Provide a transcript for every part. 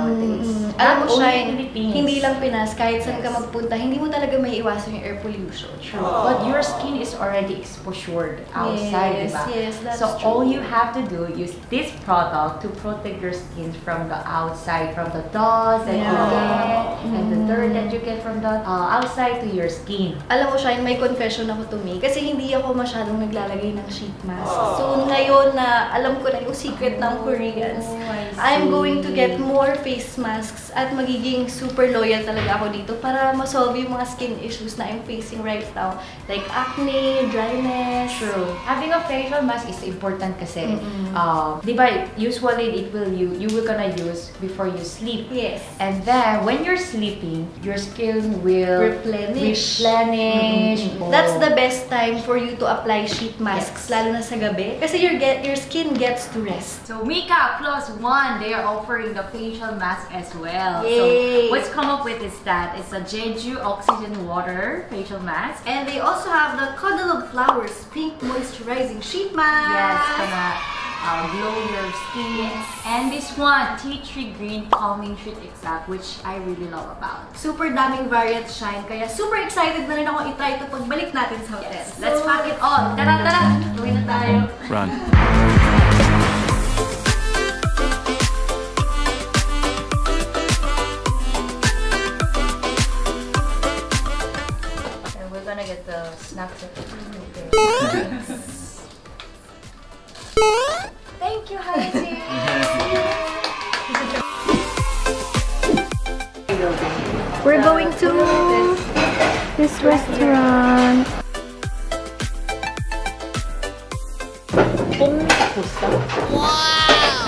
nowadays. Mm. Not Alam mo, Philippines. hindi lang Pinas, kahit saan ka Yes. magpunta, hindi mo talaga may iwasan yung air pollution. True. But your skin is already exposed outside, Yes, diba? yes, that's so true. all you have to do use this product to protect your skin from the outside, from the dust that you Yeah. get, and the dirt that you get from the uh, outside to your skin. Alam mo, Shine, may confession ako to me. Kasi hindi ako masyadong naglalagay ng sheet mask. So, ngayon na alam ko na yung secret ng Koreans, Oh, I'm going to get more face masks at magiging super loyal talaga ako dito para masolve yung mga skin issues na I'm facing right now. Like acne, dryness. True. Having a facial mask is important kasi, Mm-mm. um, di ba, usually it will you you will gonna use before you sleep. Yes. And then, when you're sleeping, your skin will Replenish. replenish. Mm-mm. That's the best time for you to apply sheet masks, Yes. lalo na sa gabi. Kasi your get your skin gets to rest. So Mika Plus One, they are offering the facial mask as well. Yay. So what's come up with is that it's a Jeju Oxygen Water facial mask. And they also have the Cuddle of Flowers Pink Moisturizing Sheet Mask. Yes, gonna uh, glow your skin. And this one, tea tree green calming sheet exact, which I really love about. Super daming variant shine, kaya super excited na rin ako itry ito pagbalik natin sa hotel. Yes, let's pack it on. Tara, tara! Gawin na tayo. Run. gonna get the snacks at the Thank you, Heidi. We're going to this restaurant.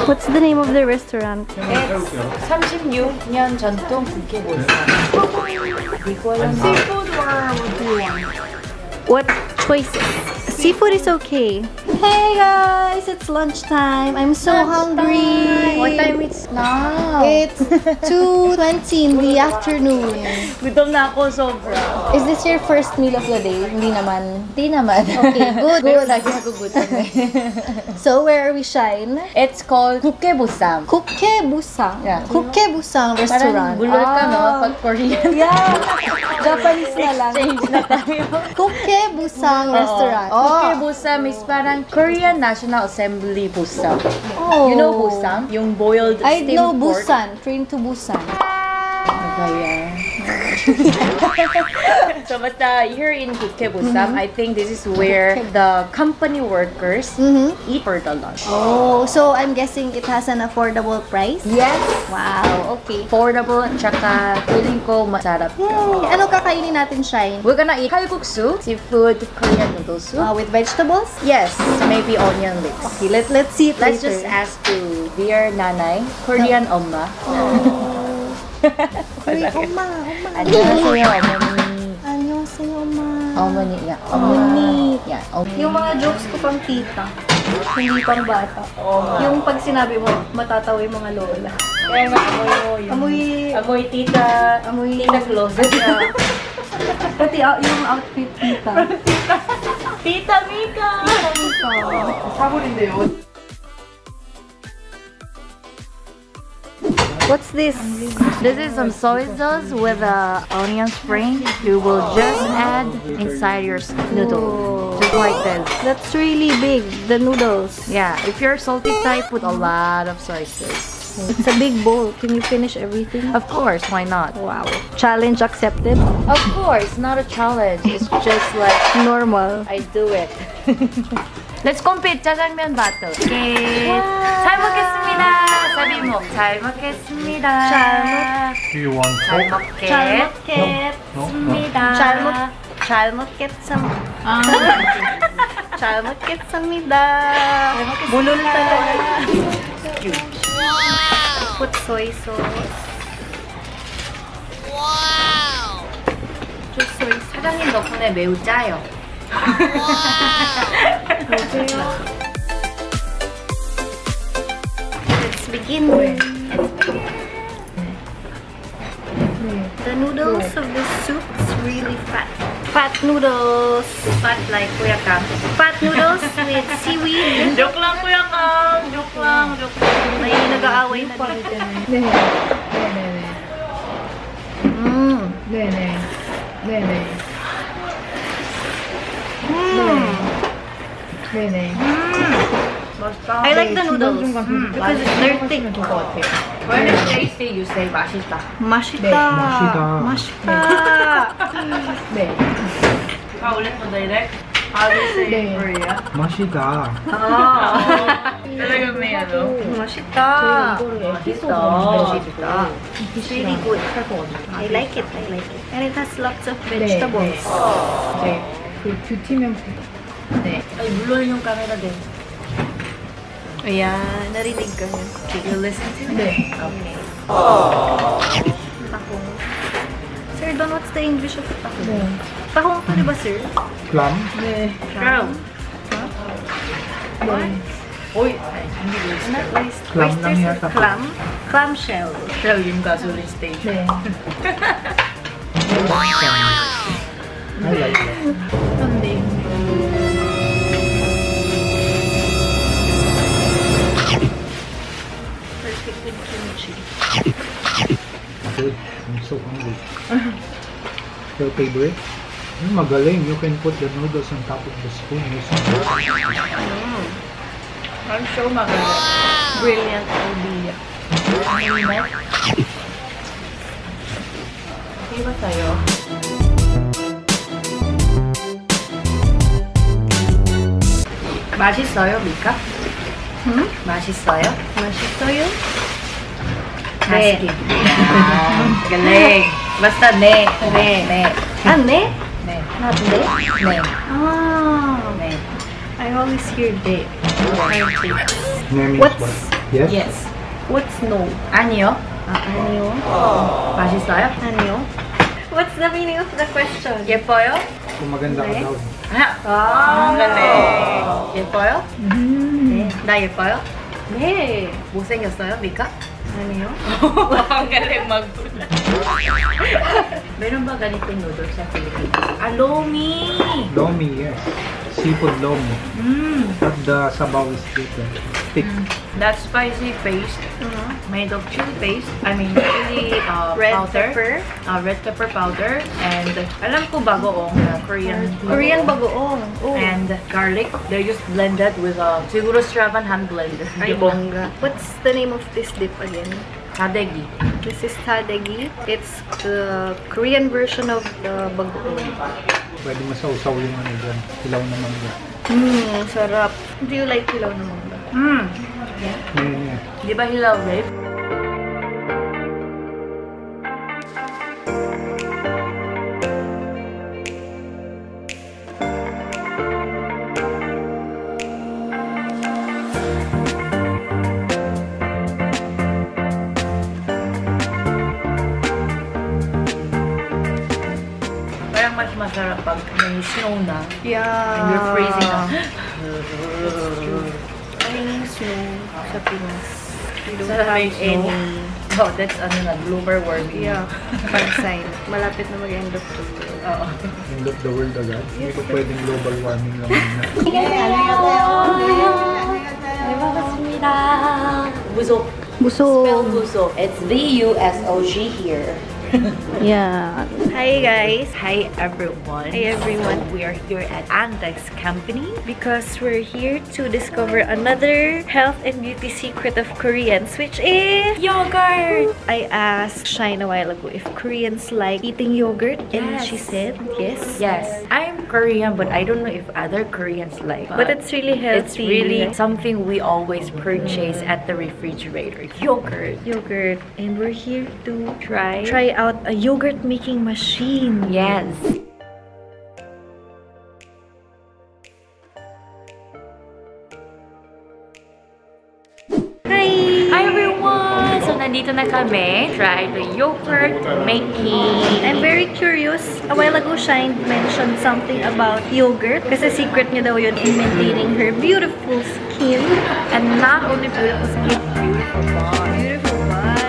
What's the name of the restaurant? It's 36년 전통 국회보쌈. 이거는 what choices? Seafood is okay. Hey guys, it's lunchtime. I'm so hungry. What time it's now? It's 2.20 in the afternoon. Gutom na ako sobra. Is this your first meal of the day? Hindi naman. Hindi naman. Okay, good. Pero lagi nagugutom eh. So, where are we, Shine? It's called Kukebusang. Kukebusang? Yeah. Kukebusang Parang restaurant. bulol ka, no? Ah. Pag Korean. Yeah. Japanese na lang. Change na tayo. Kukebusang Restaurant. Oh. Oh. Oo. Is parang Korean National Assembly Busam. Oh. You know Busam? Yung boiled I steamed know pork. Busan. Train to Busan. Ba yan? so basta here in Kukebusam, I think this is where the company workers Mm-hmm. eat for the lunch. Oh, so I'm guessing it has an affordable price? Yes! Wow, okay. Affordable, tsaka feeling ko masarap. Yay! Ano kakainin natin, Shine? We're gonna eat kalguksu, seafood, Korean noodle soup. Uh, with vegetables? yes, maybe onion lips. Okay, let, let's see it Let's later. just ask to dear nanay, Korean 엄마. Uy, oma, oma. 안녕하세요, 어머니. Annyeonghaseyo, oma. 어머니, yeah. Ọmọ니. Yeah, 어머니. Yung mga jokes ko pang tita. Hindi pang bata. Yung pag sinabi mo, matatawa yung mga lola. Kaya nga, amoy mo yun. Amoy, Amoy tita. amoy, Tita closet. pati out, yung outfit tita. Tita Mika! What's this? This is some soy sauce with a onion spring. You will just add inside your noodle. Just like this. That's really big, the noodles. Yeah, if you're salty type, put a lot of soy sauce. It's a big bowl. Can you finish everything? Of course, why not? Wow. Challenge accepted. Of course, not a challenge. It's just like Normal. I do it. Let's compete! 짜장면 battle. Okay. 잘 먹겠습니다. 사비 mo. 잘 먹겠습니다. 잘 먹겠습니다. 잘 먹, 잘 먹겠습니다. 잘 먹겠습니다. talaga. Put soy sauce. Soy sauce. 사장님 덕분에 매우 짜요. Let's begin. with. The noodles of the soup is really fat. Fat noodles. Fat like kuya kuyakang. Fat noodles with seaweed. Joke lang kuyakang. Joke lang. Joke lang. May nag-aaway na dito. nene, Nene. Nene. nene, hmm. Nene. Mmm. 맛있다. I like the noodles. 음, because it's very thick. 될것 같아요. When it's tasty, you say 맛있다. 맛있다. 맛있다. 맛있다. 네. 아, 원래 또 내래? How do you say 네. Korea? 맛있다. 아, 그러겠네요. 맛있다. 저희 에피소드 맛있다. Really good. I like it. I like it. And it has lots of vegetables. 네. 네. 그 뷰티면 네. 아니, 물론 효과가 해야 돼. Ayan, narinig ko. Did you listen to me? Okay. Aww. Sir Don, what's the English of pakong? Yeah. Pakong to, di ba, sir? Plum? Yeah. Plum. Huh? What? Uy, hindi oyster. Not oyster. Clam lang. Clam? Clam shell. Shell yung gasoline station. Yeah. I like that. Hindi. I'm so hungry. Your favorite? Mm, magaling. You can put the noodles on top of the spoon using I'm so magaling. Brilliant idea. Okay ba sa'yo? 맛있어요, 미카? Hmm? 맛있어요? 맛있어요? 네. Yeah. Galing. Basta ne. Ne. Ne. Ah, ne? Ne. Not de? Ne. Ah. Ne. I always hear de. Name What's- what? Yes? Yes. What's no? 아니요. Ah, anyo? 맛있어요? Anyo? What's the meaning of the question? 예뻐요? Maganda Ne? daw. 아, Ah. galing. 예뻐요? 네. 나 예뻐요? 네. 못생겼어요, 미카? Anyo? Ang galing magtula. Meron ba ganitong noodles sa Pilipinas? Ah, lomi! Lomi, yes. Seafood lomi. Mm. But the sabaw is different. Thick. That spicy paste Uh-huh. made of chili paste. I mean, chili uh, Red powder. pepper. Uh, red pepper powder. And alam ko bagoong, uh, Korean. Korean bagoong. Oh. And garlic. They're just blended with a siguro Stravan hand blender. Ay, bongga. What's the name of this dip again? Tadegi. This is tadegi. It's the Korean version of the bagoong. Pwede masausaw yung ano dyan. Hilaw na mangga. Mmm, sarap. Do you like hilaw na mangga? Mm. Yeah, yeah. Di ba hilaw, babe? Masarap pag may snow na. Yeah. And you're freezing na. Ay, snow sa Pinas. We don't Sarap have any Oh, that's ano na, global warming. yeah, bad sign. Malapit na mag-end of the world. Oo. End of the world agad. Hindi ko pwedeng global warming lang muna. Busog. Buso. Spell busog. It's B-U-S-O-G here. Yeah. Hi guys. Hi everyone. Hi, everyone. So, we are here at Andex Company. Because we're here to discover another health and beauty secret of Koreans, which is yogurt. I asked Shine a while ago if Koreans like eating yogurt, and Yes. she said yes. Yes, I'm Korean, but I don't know if other Koreans like. But it's really healthy. It's really something we always purchase at the refrigerator. Yogurt. yogurt, and we're here to try try out a yogurt making machine. Yes. Hi. Hi everyone! So nandito na kami. Try the yogurt making. I'm very curious. A while ago, Shine mentioned something about yogurt kasi secret niya daw yun in maintaining her beautiful skin. And not only beautiful skin, beautiful body.